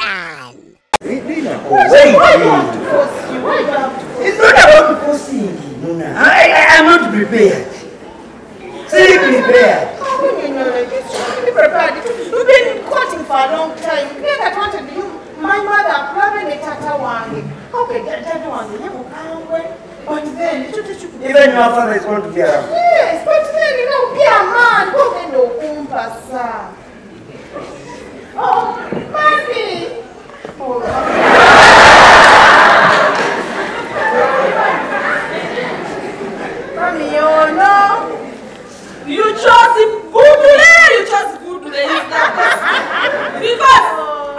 Wait. It's not about forcing, Nona. I, am not prepared. Stay prepared. Be prepared. You've been courting for a long time. You that wanted you. My mother, probably tata wange. Okay, tata wange, you mukambwe. But then, you should Even your father is going to be around. Yes, but then, you know, be a man. Go get no kumpasa. Oh, mommy. Oh, mommy, oh no. You chose him goodly. You chose goodly. He's not Because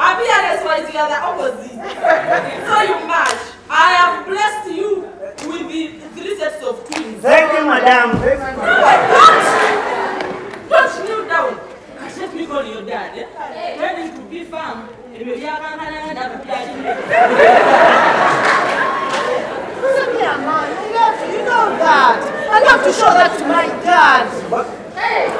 appearance wise you are the opposite. So you match. I have blessed you with the three sets of twins. Thank you, madam. Thank you, No, madam. I don't. Don't kneel down. Let me call your dad. Eh? Tell him to be firm. Ebyo byakankana kubyali. Listen here, man. You have to, you know that. Show that to my dad. Wait,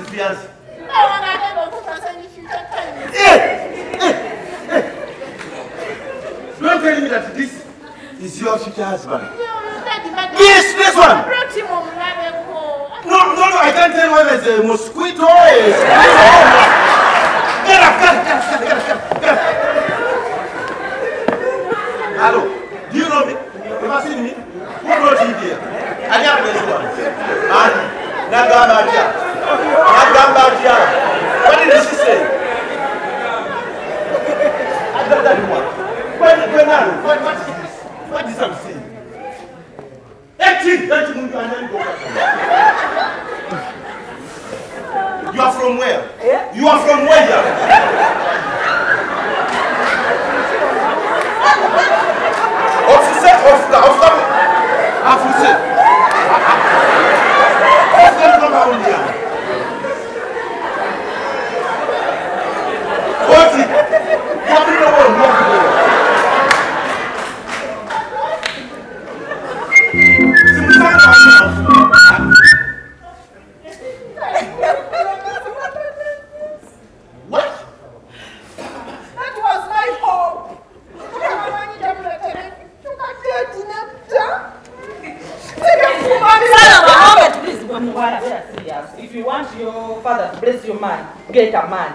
is fiancé? Hey! Hey! Hey! Don't tell me that this is your future husband. Yes, this one. No, no, no, I can't tell whether it's a mosquito or a. Get up, get up, get up, get up, get up. Hello, do you know me? You ever seen me? Who brought you here? I got this one. Man, Nagamatia. Nagamatia. What did she say? I. When, when, what, what is this? What is I'm saying? Mungu anani kwa You are from where? You are from where? Officer, officer, officer. Officer. Officer, come around here. Please, Bwana, very serious. If you want your father to bless your man, get a man.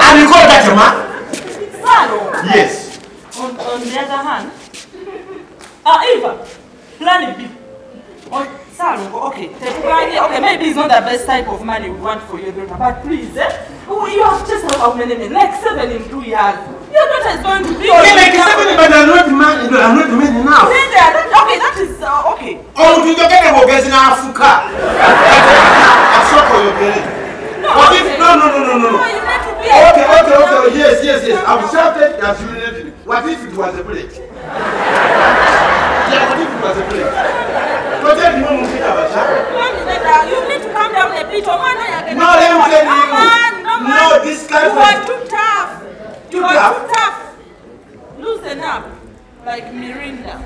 And you call that a man? Yes. On, on the other hand, ah, Eva, plan B. On Salo, okay, temporarily, okay, maybe it's not the best type of money we want for your daughter, but please, eh, oh, you have just how many men? Like seven in two years. Your daughter is going to be. Okay, like seven, but I'm not man. I'm not man enough. Then there, that- okay, that is olùdókẹ́lẹ̀ wò gẹ́sí náà fúkà asọ́kọ̀ yóò kéré ọdí no no no no no okay okay okay yes yes yes i will serve that as you what if it was a break yeah what if it was a break project mo mu fit abasa. you need to calm down a bit or one no let me tell you no no this kind of. you were too tough you were too tough loosen up. Like Mirinda.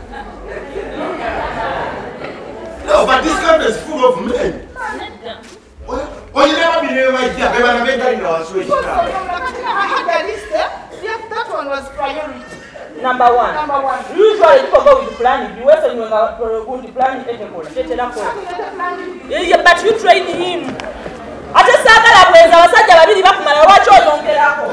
No, but this country is full of men. Oh, you never been here right here. Baby, I'm making you a switch. That one was priority. Number one. Number one. Usually people go with plan. You wait when you are good plan. Tetekola, tetenakola. Yeah, yeah, but you train him. ate saagala bwenza abasajja babiri bakumala lwaki oyongerako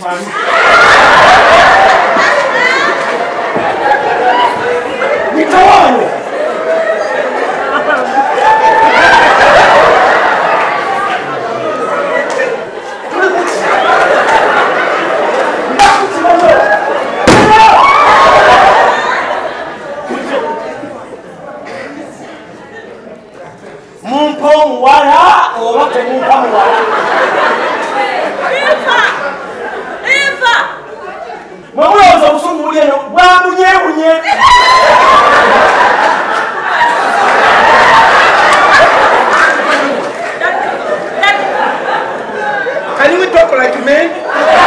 Gwamegeredde bakuyitamu. Mitawano. mumpa omuwala oba temumpa muwala mwemulowooza obusungu eno bwambunyebunye Can you talk like men?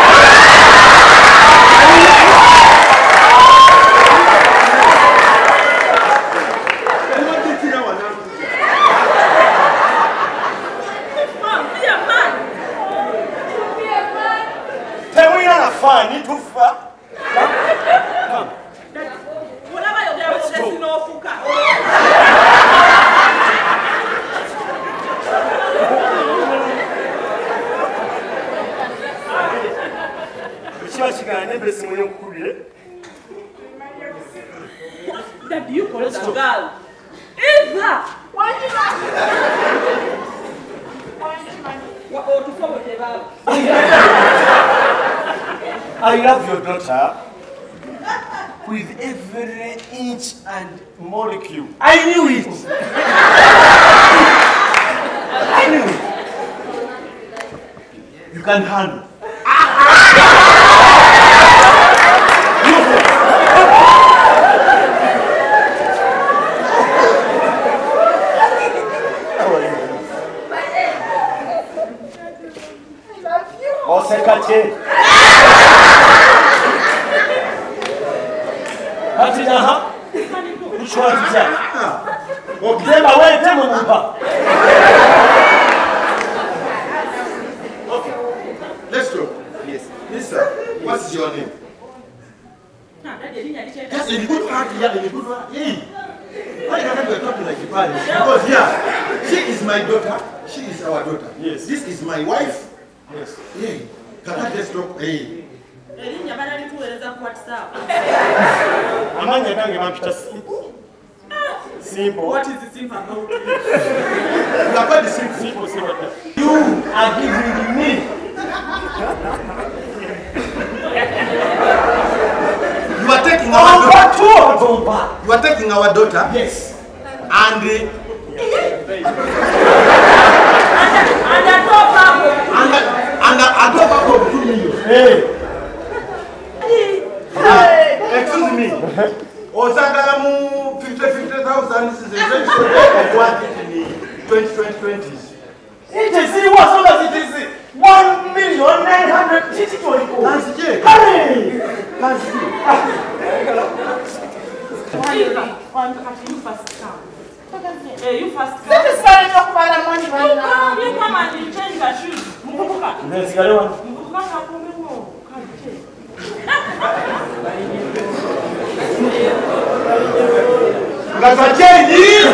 I love your daughter with every inch and molecule. I knew it. I knew it. You can handle. Okuzemba wete mumumpa Let's go. Yes. Lisa, what's your name? Daddy, erinnya likyenda. Yes, in good heart, yeah, in good heart. Hey. Why can't we talk like a parents? Because yeah, she is my daughter. She is our daughter. Yes. This is my wife. Yes. Hey. Can I just talk? Hey. Erinnya banalituweereza ku WhatsApp. amanya gange bampita simple simple What is the simple about it? You are quite simple. simple simple you are giving me You are taking our daughter. ompa tu otompa You are taking our daughter yes and And I top up. and and on top of two million. hey Excuse me. Osagala mu 50 50,000 this is essential of what it in the 2020s. it is what so that it is one million nine hundred titi toliko Kansi je? hey Kansi. Eva, one, you first come. Eh, you first come. Satisfying okubala mwani You bana. come, you come and you change the shoes. Mukubuka. Nze nsigale wano. Mukubuka kakumewo. Kati. nga za chenji Mas La Sadia est libre!